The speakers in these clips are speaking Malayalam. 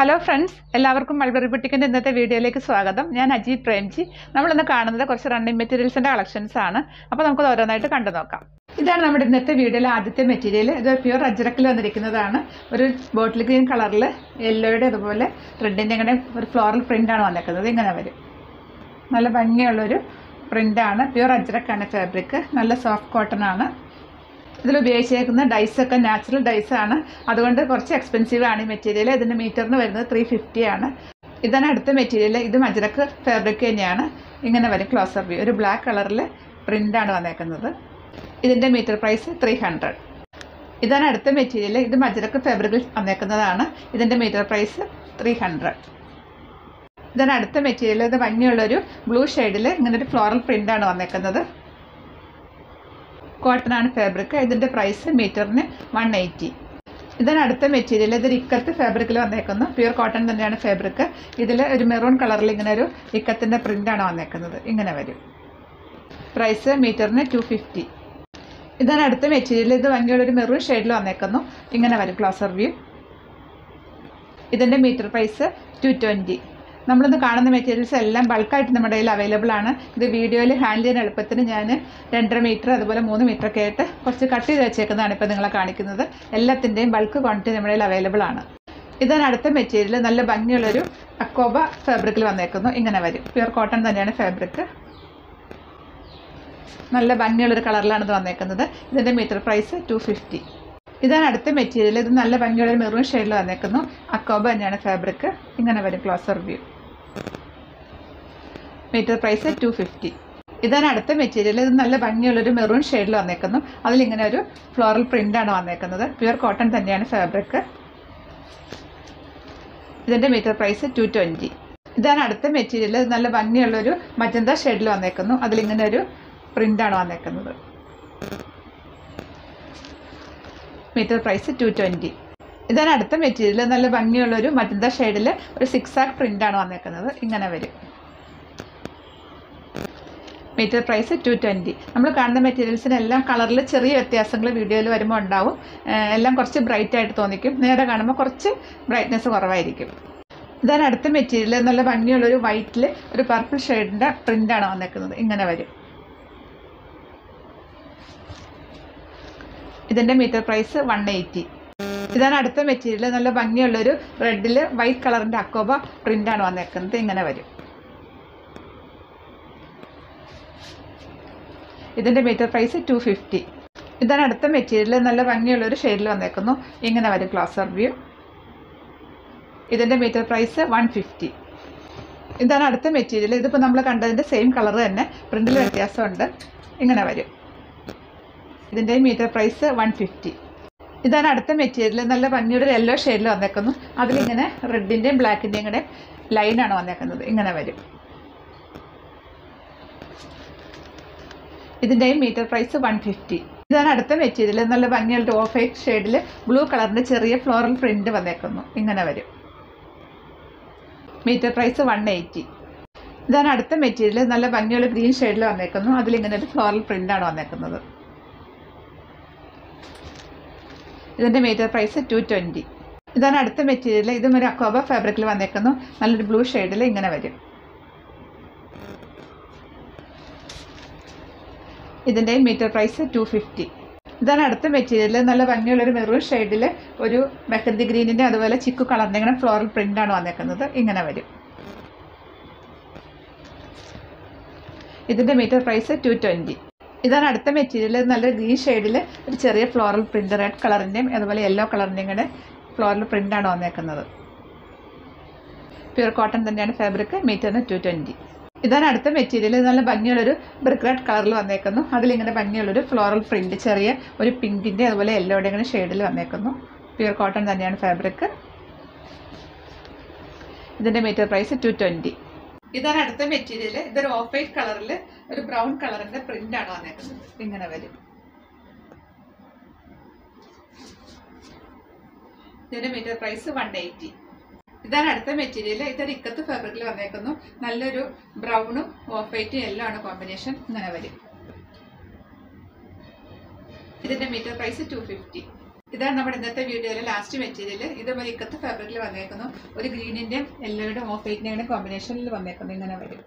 ഹലോ ഫ്രണ്ട്സ് എല്ലാവർക്കും മൾബറി ബുട്ടിക്കിന്റെ ഇന്നത്തെ വീഡിയോയിലേക്ക് സ്വാഗതം. ഞാൻ അജീത് പ്രേംജി. നമ്മളിന്ന് കാണുന്നത് കുറച്ച് റണ്ണിങ് മെറ്റീരിയൽസിന്റെ കളക്ഷൻസ് ആണ്. അപ്പോൾ നമുക്ക് ഓരോന്നായിട്ട് കണ്ടു നോക്കാം. ഇതാണ് നമ്മുടെ ഇന്നത്തെ വീഡിയോയിലെ ആദ്യത്തെ മെറ്റീരിയൽ ഇത് പ്യുവർ അജ്രക്കിൽ വന്നിരിക്കുന്നതാണ്. ഒരു ബോട്ടിൽ ഗ്രീൻ കളറിൽ യെല്ലോയുടെ അതുപോലെ റെഡിന്റെ ഇങ്ങനെ ഒരു ഫ്ലോറൽ പ്രിന്റാണ് വന്നിരിക്കുന്നത്. ഇങ്ങനെ വരും. നല്ല ഭംഗിയുള്ളൊരു പ്രിന്റാണ് പ്യുവർ അജ്രക്കാണ് ഫാബ്രിക് നല്ല സോഫ്റ്റ് കോട്ടൺ ആണ്. ഇതിൽ ഉപയോഗിച്ചേക്കുന്ന ഡൈസ് ഒക്കെ നാച്ചുറൽ ഡൈസ് ആണ്. അതുകൊണ്ട് കുറച്ച് എക്സ്പെൻസീവ് ആണ് ഈ മെറ്റീരിയൽ ഇതിന്റെ മീറ്ററിന് വരുന്നത് ത്രീ ഫിഫ്റ്റി ആണ്. ഇതാണ് അടുത്ത മെറ്റീരിയൽ ഇത് മജരക്ക് ഫാബ്രിക് തന്നെയാണ്. ഇങ്ങനെ വരും ക്ലോസർ വ്യൂ ഒരു ബ്ലാക്ക് കളറിൽ പ്രിന്റാണ് വന്നേക്കുന്നത്. ഇതിന്റെ മീറ്റർ പ്രൈസ് ത്രീ ഹൺഡ്രഡ് ഇതാണ് അടുത്ത മെറ്റീരിയൽ ഇത് മജരക്ക് ഫാബ്രിക്കിൽ വന്നേക്കുന്നതാണ്. ഇതിന്റെ മീറ്റർ പ്രൈസ് ത്രീ ഹൺഡ്രഡ് ഇതാണ് അടുത്ത മെറ്റീരിയൽ ഇത് ഭംഗിയുള്ളൊരു ബ്ലൂ ഷെയ്ഡിൽ ഇങ്ങനൊരു ഫ്ലോറൽ പ്രിന്റാണ് വന്നേക്കുന്നത്. കോട്ടൺ ആണ് ഫാബ്രിക് ഇതിന്റെ പ്രൈസ് മീറ്ററിന് വൺ എയ്റ്റി ഇതാണ് അടുത്ത മെറ്റീരിയൽ ഇതൊരു ഇക്കത്ത് ഫാബ്രിക്കിൽ വന്നേക്കുന്നു. പ്യൂർ കോട്ടൺ തന്നെയാണ് ഫാബ്രിക് ഇതിൽ ഒരു മെറൂൺ കളറിൽ ഇങ്ങനെ ഒരു ഇക്കത്തിന്റെ പ്രിന്റാണ് വന്നേക്കുന്നത്. ഇങ്ങനെ വരും. പ്രൈസ് മീറ്ററിന് ടു ഫിഫ്റ്റി ഇതാണ് അടുത്ത മെറ്റീരിയൽ ഇത് ഭംഗിയുള്ളൊരു മെറൂൺ ഷെയ്ഡിൽ വന്നേക്കുന്നു. ഇങ്ങനെ വരും. ക്ലോസർ വ്യൂ ഇതിന്റെ മീറ്റർ പ്രൈസ് ടു ട്വന്റി നമ്മളിന്ന് കാണുന്ന മെറ്റീരിയൽസ് എല്ലാം ബൾക്കായിട്ട് നമ്മുടെ കയ്യിൽ അവൈലബിൾ ആണ്. ഇത് വീഡിയോയിൽ ഹാൻഡിൽ ചെയ്യാൻ എളുപ്പത്തിന് ഞാൻ രണ്ടര മീറ്റർ അതുപോലെ മൂന്ന് മീറ്റർ ഒക്കെ ആയിട്ട് കുറച്ച് കട്ട് ചെയ്ത് വെച്ചേക്കുന്നതാണ് ഇപ്പോൾ നിങ്ങളെ കാണിക്കുന്നത്. എല്ലാത്തിന്റെയും ബൾക്ക് ക്വാണ്ടിറ്റി നമ്മുടെ കയ്യിൽ അവൈലബിൾ ആണ്. ഇതാണ് അടുത്ത മെറ്റീരിയൽ നല്ല ഭംഗിയുള്ളൊരു അക്കോബ ഫാബ്രിക്കിൽ വന്നേക്കുന്നു. ഇങ്ങനെ വരും. പ്യുർ കോട്ടൺ തന്നെയാണ് ഫാബ്രിക് നല്ല ഭംഗിയുള്ളൊരു കളറിലാണ് ഇത് വന്നേക്കുന്നത്. ഇതിന്റെ മീറ്റർ പ്രൈസ് ടു ഫിഫ്റ്റി ഇതാണ് അടുത്ത മെറ്റീരിയൽ ഇത് നല്ല ഭംഗിയുള്ള മെറൂൺ ഷെയ്ഡിൽ വന്നേക്കുന്നു. അക്കോബ തന്നെയാണ് ഫാബ്രിക് ഇങ്ങനെ വരും closer view metre price two fifty ഇതാണ് അടുത്ത മെറ്റീരിയൽ ഇത് നല്ല ഭംഗിയുള്ളൊരു മെറൂൺ ഷെയ്ഡിൽ വന്നേക്കുന്നു. അതിലിങ്ങനെ ഒരു ഫ്ലോറൽ പ്രിന്റാണ് വന്നേക്കുന്നത്. പ്യുർ കോട്ടൺ തന്നെയാണ് ഫാബ്രിക് ഇതിന്റെ മീറ്റർ പ്രൈസ് ടു ട്വന്റി ഇതാണ് അടുത്ത മെറ്റീരിയൽ ഇത് നല്ല ഭംഗിയുള്ളൊരു മജന്ത ഷെയ്ഡിൽ വന്നേക്കുന്നു. അതിലിങ്ങനെ ഒരു പ്രിന്റാണ് വന്നേക്കുന്നത്. മീറ്റർ പ്രൈസ് ടു ട്വന്റി ഇതാണ് അടുത്ത മെറ്റീരിയൽ നല്ല ഭംഗിയുള്ളൊരു മജന്ത ഷെയ്ഡിൽ ഒരു സിക്സ് ആക്ക് പ്രിന്റാണ് വന്നേക്കുന്നത്. ഇങ്ങനെ വരും. മീറ്റർ പ്രൈസ് ടു ട്വന്റി നമ്മൾ കാണുന്ന മെറ്റീരിയൽസിനെല്ലാം കളറിൽ ചെറിയ വ്യത്യാസങ്ങൾ വീഡിയോയിൽ വരുമ്പോൾ ഉണ്ടാവും. എല്ലാം കുറച്ച് ബ്രൈറ്റ് ആയിട്ട് തോന്നിക്കും. നേരെ കാണുമ്പോൾ കുറച്ച് ബ്രൈറ്റ്നെസ് കുറവായിരിക്കും. ഇതാണ് അടുത്ത മെറ്റീരിയൽ നല്ല ഭംഗിയുള്ളൊരു വൈറ്റിൽ ഒരു പർപ്പിൾ ഷെയ്ഡിന്റെ പ്രിന്റാണ് വന്നേക്കുന്നത്. ഇങ്ങനെ വരും. ഇതിന്റെ മീറ്റർ പ്രൈസ് വൺ എയ്റ്റി ഇതാണ് അടുത്ത മെറ്റീരിയൽ. നല്ല ഭംഗിയുള്ളൊരു റെഡിൽ വൈറ്റ് കളറിന്റെ അക്കോബ പ്രിന്റാണ് വന്നേക്കുന്നത്. ഇങ്ങനെ വരും. ഇതിന്റെ മീറ്റർ പ്രൈസ് ടു ഫിഫ്റ്റി ഇതാണ് അടുത്ത മെറ്റീരിയൽ. നല്ല ഭംഗിയുള്ളൊരു ഷെയ്ഡിൽ വന്നേക്കുന്നു. ഇങ്ങനെ വരും ക്ലോസർ വ്യൂ. ഇതിന്റെ മീറ്റർ പ്രൈസ് വൺ ഫിഫ്റ്റി ഇതാണ് അടുത്ത മെറ്റീരിയൽ. ഇതിപ്പോൾ നമ്മൾ കണ്ടതിന്റെ സെയിം കളർ തന്നെ. പ്രിന്റിൽ വ്യത്യാസമുണ്ട്. ഇങ്ങനെ വരും. ഇതിന്റെ മീറ്റർ പ്രൈസ് വൺ ഫിഫ്റ്റി. ഇതാണ് അടുത്ത മെറ്റീരിയൽ. നല്ല ഭംഗിയുടെ യെല്ലോ ഷെയ്ഡിൽ വന്നേക്കുന്നു. അതിലിങ്ങനെ റെഡിന്റെയും ബ്ലാക്കിന്റെയും കൂടെ ലൈനാണ് വന്നേക്കുന്നത്. ഇങ്ങനെ വരും. ഇതിന്റെയും മീറ്റർ പ്രൈസ് വൺ ഫിഫ്റ്റി. ഇതാണ് അടുത്ത മെറ്റീരിയൽ. നല്ല ഭംഗിയുള്ള ഓഫ് വൈറ്റ് ഷെയ്ഡിൽ ബ്ലൂ കളറിന്റെ ചെറിയ ഫ്ലോറൽ പ്രിന്റ് വന്നേക്കുന്നു. ഇങ്ങനെ വരും. Metre price one eighty. ഇതാണ് അടുത്ത മെറ്റീരിയൽ. നല്ല ഭംഗിയുള്ള ഗ്രീൻ ഷെയ്ഡിൽ വന്നേക്കുന്നു. അതിലിങ്ങനെ ഒരു ഫ്ലോറൽ പ്രിന്റാണ് വന്നേക്കുന്നത്. ഇതിന്റെ മീറ്റർ പ്രൈസ് ടു ട്വന്റി ഇതാണ് അടുത്ത മെറ്റീരിയൽ ഇതും ഒരു അക്കോബ ഫാബ്രിക്കിൽ വന്നേക്കുന്നു. നല്ലൊരു ബ്ലൂ ഷെയ്ഡിൽ ഇങ്ങനെ വരും. ഇതിന്റെ മീറ്റർ പ്രൈസ് ടു ഫിഫ്റ്റി ഇതാണ് അടുത്ത മെറ്റീരിയൽ നല്ല ഭംഗിയുള്ളൊരു മെറൂൺ ഷെയ്ഡിൽ ഒരു മെഹന്തി ഗ്രീനിന്റെ അതുപോലെ ചിക്കു കളറിന്റെ ഇങ്ങനെ ഫ്ലോറൽ പ്രിന്റാണ് വന്നേക്കുന്നത്. ഇങ്ങനെ വരും. ഇതിന്റെ മീറ്റർ പ്രൈസ് ടു ട്വന്റി ഇതാണ് അടുത്ത മെറ്റീരിയൽ നല്ല ഗ്രീൻ ഷെയ്ഡിൽ ഒരു ചെറിയ ഫ്ലോറൽ പ്രിന്റ് റെഡ് കളറിന്റെയും അതുപോലെ യെല്ലോ കളറിന്റെയും കൂടെ ഫ്ലോറൽ പ്രിന്റാണ് വന്നേക്കുന്നത്. പ്യൂർ കോട്ടൺ തന്നെയാണ് ഫാബ്രിക് മീറ്ററിന് ടു ട്വന്റി ഇതാണ് അടുത്ത മെറ്റീരിയൽ നല്ല ഭംഗിയുള്ളൊരു ബ്രിക്ക് റെഡ് കളറിൽ വന്നേക്കുന്നു. അതിലിങ്ങനെ ഭംഗിയുള്ളൊരു ഫ്ലോറൽ പ്രിന്റ് ചെറിയ ഒരു പിങ്കിന്റെ അതുപോലെ യെല്ലോയുടെ ഇങ്ങനെ ഷെയ്ഡിൽ വന്നേക്കുന്നു. പ്യൂർ കോട്ടൺ തന്നെയാണ് ഫാബ്രിക് ഇതിന്റെ മീറ്റർ പ്രൈസ് ടു ട്വന്റി ഇതാണ് അടുത്ത മെറ്റീരിയൽ ഇതൊരു ഓഫ് വൈറ്റ് കളറിൽ ഒരു ബ്രൗൺ കളറിന്റെ പ്രിന്റ് ആണ് വന്നേക്കുന്നത് ഇങ്ങനെ വരും. ഇതിന്റെ മീറ്റർ പ്രൈസ് വൺ എയ്റ്റി ഇതാണ് അടുത്ത മെറ്റീരിയൽ ഇതൊരു ഇക്കത്ത് ഫാബ്രിക്കിൽ വന്നേക്കുന്നു. നല്ലൊരു ബ്രൗണും ഓഫ് വൈറ്റും എല്ലാം ആണ് കോമ്പിനേഷൻ ഇങ്ങനെ വരും. ഇതിന്റെ മീറ്റർ പ്രൈസ് ടു ഫിഫ്റ്റി ഇതാണ് നമ്മുടെ ഇന്നത്തെ വീഡിയോയിലെ ലാസ്റ്റ് മെറ്റീരിയൽ ഇതുപോലെ ഇക്കത്തെ ഫാബ്രിക്കിൽ വന്നേക്കുന്നു. ഒരു ഗ്രീനിന്റെയും യെല്ലോയുടെയും ഓഫ് വൈറ്റിന്റെയും കോമ്പിനേഷനിൽ വന്നേക്കുന്നു ഇങ്ങനെ വരും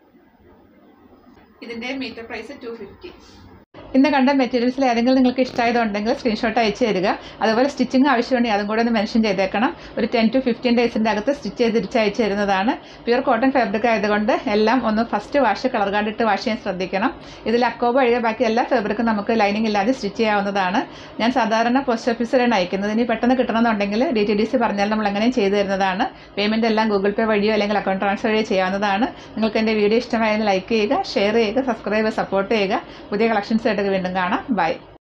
ഇതിന്റെ മീറ്റർ പ്രൈസ് ടു ഫിഫ്റ്റി ഇന്ന് കണ്ട മെറ്റീരിയൽസിൽ ഏതെങ്കിലും നിങ്ങൾക്ക് ഇഷ്ടമായതുണ്ടെങ്കിൽ സ്ക്രീൻഷോട്ട് അയച്ചു തരിക. അതുപോലെ സ്റ്റിച്ചിങ് ആവശ്യമുണ്ടെങ്കിൽ അതും കൂടെ ഒന്ന് മെൻഷൻ ചെയ്തേക്കണം. ഒരു ടെൻ ടു ഫിഫ്റ്റീൻ ഡേയ്സിന്റെ അകത്ത് സ്റ്റിച്ച് ചെയ്ത് തിരിച്ച് അയച്ചു തരുന്നതാണ്. പ്യുർ കോട്ടൺ ഫാബ്രിക് ആയതുകൊണ്ട് എല്ലാം ഒന്ന് ഫസ്റ്റ് വാഷ് കളർ കാർഡിട്ട് വാഷ് ചെയ്യാൻ ശ്രദ്ധിക്കണം. ഇതിൽ അക്കോബ ഒഴികെ ബാക്കി എല്ലാ ഫാബ്രിക്കും നമുക്ക് ലൈനിങ് ഇല്ലാതെ സ്റ്റിച്ച് ചെയ്യാവുന്നതാണ്. ഞാൻ സാധാരണ പോസ്റ്റ് ഓഫീസിലാണ് അയക്കുന്നത്. ഇനി പെട്ടെന്ന് കിട്ടണമെന്നുണ്ടെങ്കിൽ ഡി ടി ഡി സി പറഞ്ഞാൽ നമ്മൾ എങ്ങനെയും ചെയ്തു തരുന്നതാണ്. പേയ്മെന്റ് എല്ലാം ഗൂഗിൾ പേ വഴിയോ അല്ലെങ്കിൽ അക്കൗണ്ട് ട്രാൻസ്ഫർ വഴിയോ ചെയ്യാവുന്നതാണ്. നിങ്ങൾക്ക് എന്റെ വീഡിയോ ഇഷ്ടമായാൽ ലൈക്ക് ചെയ്യുക ഷെയർ ചെയ്യുക സബ്സ്ക്രൈബ് സപ്പോർട്ട് ചെയ്യുക. പുതിയ കളക്ഷൻസ് വീണ്ടും കാണാം. ബൈ.